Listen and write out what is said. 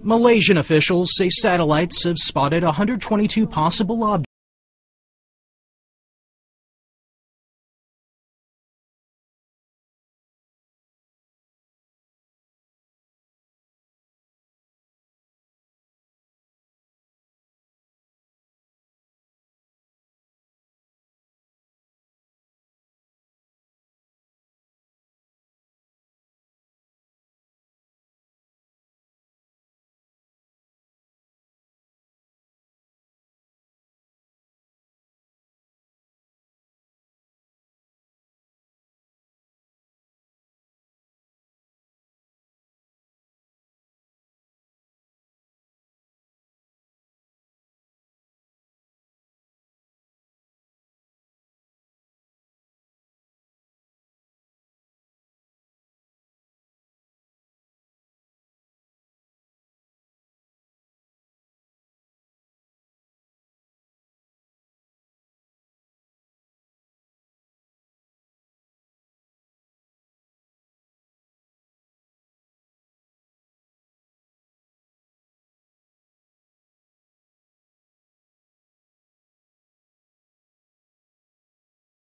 Malaysian officials say satellites have spotted 122 possible objects.